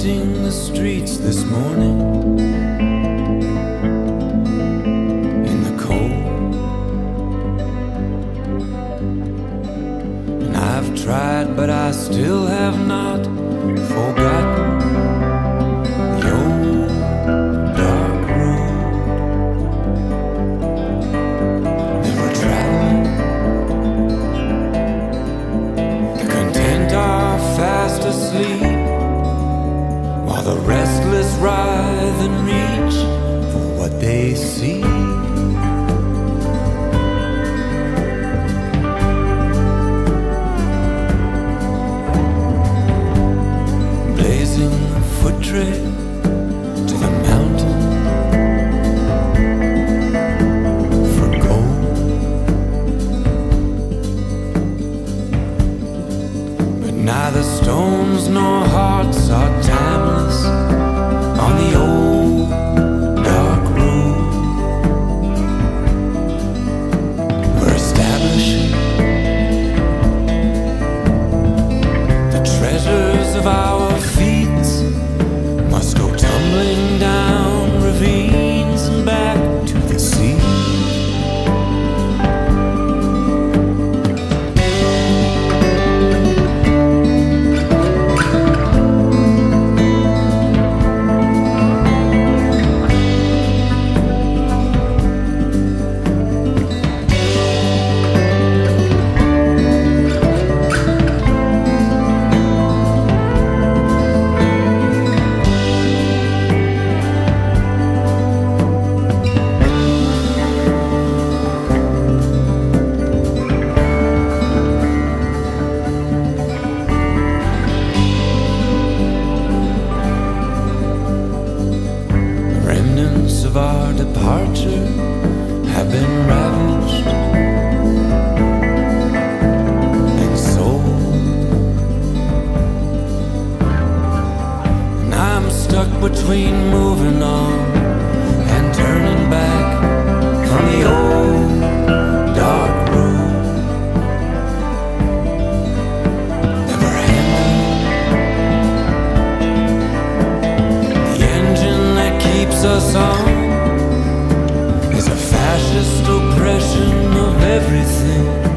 haunting the streets this morning in the cold. And I've tried, but I still have not the restless writhe and reach for what they see. Blazing foot neither stones nor hearts are timeless. On the old between moving on and turning back from the old dark road. Never ending. The engine that keeps us on is a fascist oppression of everything.